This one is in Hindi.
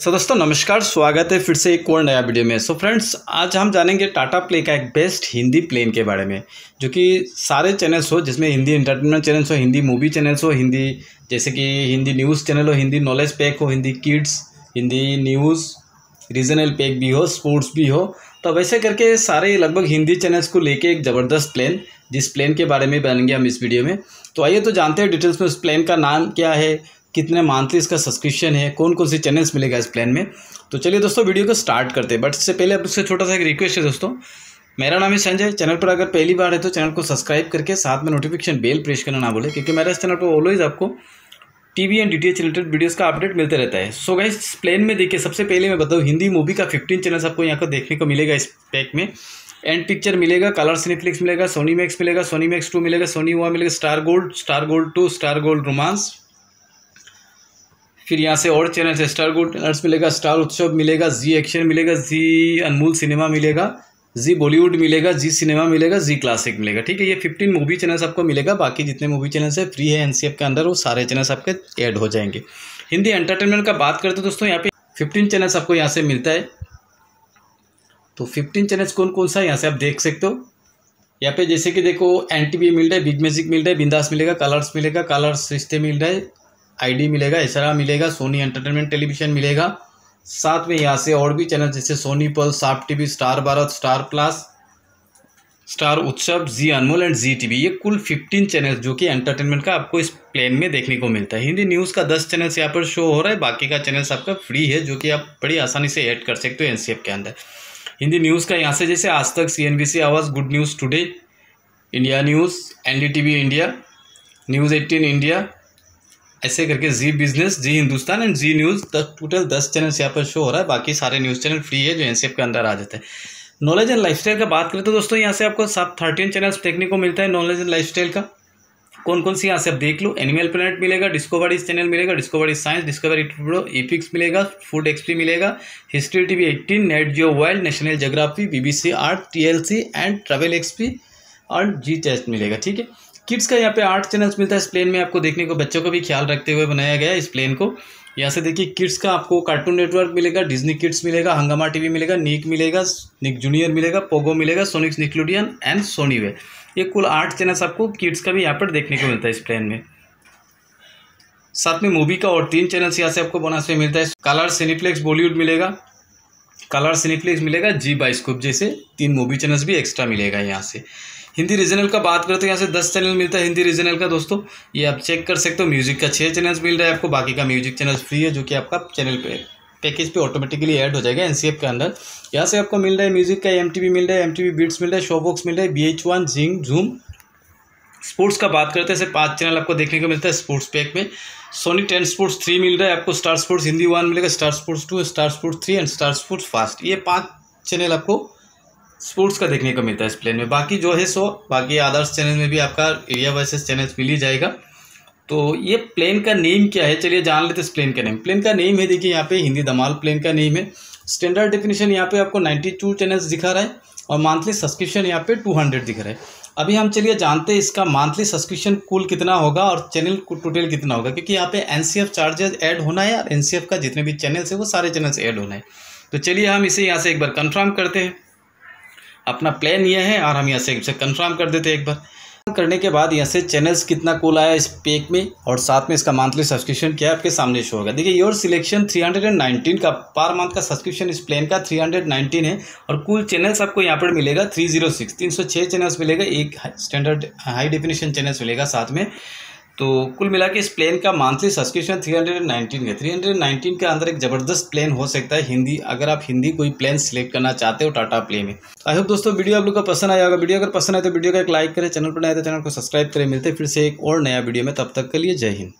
सो दोस्तों, नमस्कार, स्वागत है फिर से एक और नया वीडियो में। सो so फ्रेंड्स, आज हम जानेंगे टाटा प्ले का एक बेस्ट हिंदी प्लेन के बारे में, जो कि सारे चैनल्स हो, जिसमें हिंदी इंटरटेनमेंट चैनल्स हो, हिंदी मूवी चैनल्स हो, हिंदी जैसे कि हिंदी न्यूज़ चैनल हो, हिंदी नॉलेज पैक हो, Hindi kids Hindi news regional pack भी हो स्पोर्ट्स भी हो। तो वैसे करके सारे लगभग हिंदी चैनल्स को लेके एक ज़बरदस्त प्लेन जिस प्लेन के बारे में बनेंगे हम इस वीडियो में। तो आइए तो जानते हैं डिटेल्स में उस प्लेन का नाम क्या है कितने मंथली इसका सब्सक्रिप्शन है कौन कौन से चैनल्स मिलेगा इस प्लान में? तो चलिए दोस्तों वीडियो को स्टार्ट करते हैं। बट इससे पहले अब उससे छोटा सा एक रिक्वेस्ट है दोस्तों। मेरा नाम है संजय। चैनल पर अगर पहली बार है तो चैनल को सब्सक्राइब करके साथ में नोटिफिकेशन बेल प्रेस करना ना बोले क्योंकि मेरा इस चैनल पर ऑलवेज आपको TV and D related videos का अपडेट मिलते रहता है। सो गाइस प्लेन में देखिए, सबसे पहले मैं बताऊँ, हिंदी मूवी का फिफ्टीन चैनल्स आपको यहाँ पर देखने को मिलेगा इस पैक में। एंड पिक्चर मिलेगा कलर सिनेफ्लिक्स मिलेगा सोनी मैक्स मिलेगा सोनी मैक्स टू मिलेगा सोनी वन मिलेगा Star Gold Star Gold two Star Gold romance फिर यहाँ से और चैनल से स्टार गुड चैनल्स मिलेगा स्टार उत्सव मिलेगा जी एक्शन मिलेगा जी अनमोल सिनेमा मिलेगा जी बॉलीवुड मिलेगा जी सिनेमा मिलेगा जी क्लासिक मिलेगा। ठीक है, ये फिफ्टीन मूवी चैनल्स आपको मिलेगा, बाकी जितने मूवी चैनल्स है फ्री है एनसीएफ के अंदर, वो सारे चैनल्स आपके ऐड हो जाएँगे। हिंदी एंटरटेनमेंट का बात करते दोस्तों, यहाँ पे फिफ्टीन चैनल्स आपको यहाँ से मिलता है। तो फिफ्टीन चैनल्स कौन कौन सा यहाँ से आप देख सकते हो। यहाँ पे जैसे कि देखो एन टी मिल रहा है बिग म्यूज़िक मिल रहा है बिंदास मिलेगा कलर्स मिलेगा कलर्स रिश्ते मिल रहा है आईडी मिलेगा एसरा मिलेगा सोनी एंटरटेनमेंट टेलीविज़न मिलेगा। साथ में यहाँ से और भी चैनल, जैसे सोनी पल साफ़ TV Star Bharat Star Plus Star Utsav Zee Anmol and ji TV ये कुल फिफ्टीन चैनल जो कि एंटरटेनमेंट का आपको इस प्लेन में देखने को मिलता है। हिंदी न्यूज़ का दस चैनल्स यहाँ पर शो हो रहा है, बाकी का चैनल्स आपका फ्री है, जो कि आप बड़ी आसानी से ऐड कर सकते हो एनसीएफ के अंदर। हिंदी न्यूज़ का यहाँ से जैसे आज तक सी N B C Awaaz good news today India news N D T V India news eighteen India ऐसे करके Zee business, Zee Hindustan and Zee news तक टोटल दस चैनल यहाँ पर शो हो रहा है, बाकी सारे न्यूज़ चैनल फ्री है जो एन के अंदर आ जाते हैं। नॉलेज एंड लाइफस्टाइल का बात करें तो दोस्तों यहाँ से आपको सब थर्टीन चैनल्स देखने को मिलता है नॉलेज एंड लाइफस्टाइल का। कौन कौन सी यहाँ से आप देख लो? एनिमल प्लेनेट मिलेगा डिस्कवरी चैनल मिलेगा Discovery Science Discovery pro epics मिलेगा फ़ूड एक्सपी मिलेगा History TV eighteen Nat Geo World National Geography BBC Earth TLC and Travel XP और जी टेस्ट मिलेगा, ठीक है? किड्स का यहाँ पे आठ चैनल्स मिलता है। इस प्लेन में आपको देखने को, बच्चों का भी ख्याल रखते हुए बनाया गया है इस प्लेन को। यहाँ से देखिए किड्स का आपको कार्टून नेटवर्क मिलेगा डिज्नी किड्स मिलेगा हंगामा टीवी मिलेगा नीक मिलेगा निक जूनियर मिलेगा पोगो मिलेगा Sonic's Nickelodeon and Sony Yay ये कुल आठ चैनल्स आपको किड्स का भी यहाँ पर देखने को मिलता है इस प्लेन में। साथ में मूवी का और तीन चैनल्स यहाँ से आपको बोनस में मिलता है। कलर सिनीप्लेक्स बॉलीवुड मिलेगा। कलर सिनीप्लेक्स मिलेगा, जी बाइस्कोप जैसे तीन मूवी चैनल्स भी एक्स्ट्रा मिलेगा यहाँ से। हिंदी रीजनल का बात करते हैं यहाँ से दस चैनल मिलता है हिंदी रीजनल का दोस्तों। ये आप चेक कर सकते हो म्यूज़िक का छः चैनल्स मिल रहा है आपको, बाकी का म्यूज़िक चैनल फ्री है जो कि आपका चैनल पे पैकेज पे ऑटोमेटिकली ऐड हो जाएगा एनसीएफ के अंदर। यहाँ से आपको मिल रहा है म्यूज़िक का एमटीवी मिल रहा है एमटीवी बीट्स मिल रहा है शो बॉक्स मिल रहा है B H one Zing Zoom sports का बात करते हैं पाँच चैनल आपको देखने को मिलता है स्पोर्ट्स पैक में। सोनी टेन स्पोर्ट्स थ्री मिल रहा है, आपको स्टार स्पोर्ट्स हिंदी वन मिलेगा Star Sports two Star Sports three and Star Sports fast ये पाँच चैनल आपको स्पोर्ट्स का देखने को मिलता है इस प्लेन में। बाकी जो है सो, बाकी आदर्श चैनल में भी आपका एरिया वाइसेस चैनल मिल ही जाएगा। तो ये प्लेन का नेम क्या है? चलिए जान लेते इस प्लेन का नेम प्लेन का नेम है, देखिए यहाँ पे हिंदी धमाल प्लेन का नेम है। स्टैंडर्ड डेफिनेशन यहाँ पे आपको नाइन्टी टू चैनल्स दिखा रहा है और मंथली सब्सक्रिप्शन यहाँ पे टू हंड्रेड दिख रहा है। अभी हम चलिए जानते हैं इसका मंथली सब्सक्रिप्शन कुल कितना होगा और चैनल टोटल कितना होगा, क्योंकि यहाँ पे एन चार्जेस ऐड होना है और एनसीएफ का जितने भी चैनल्स है, वो सारे चैनल्स ऐड होना है। तो चलिए हम इसे यहाँ से एक बार कन्फर्म करते हैं। अपना प्लान ये है और हम यहाँ से कन्फर्म कर देते हैं एक बार। करने के बाद यहाँ से चैनल्स कितना कूल आया इस पेक में और साथ में इसका मंथली सब्सक्रिप्शन क्या है आपके सामने शो होगा। देखिए योर सिलेक्शन 319 का पर मंथ का सब्सक्रिप्शन इस प्लान का 319 है और कुल चैनल्स आपको यहाँ पर मिलेगा 306 306 चैनल्स मिलेगा, एक स्टैंडर्ड हाई डेफिनेशन चैनल्स मिलेगा साथ में। तो कुल मिला के इस प्लेन का monthly subscription three hundred nineteen का थ्री हंड्रेड नाइनटीन के अंदर एक ज़बरदस्त प्लेन हो सकता है हिंदी। अगर आप हिंदी कोई प्लेन सिलेक्ट करना चाहते हो टाटा प्ले में। आई होप दोस्तों वीडियो आप लोग को पसंद आया होगा। वीडियो अगर पसंद आए तो वीडियो का एक लाइक करें, चैनल पर नया तो चैनल को सब्सक्राइब करें। मिलते फिर से एक और नया वीडियो में। तब तक के लिए जय हिंद।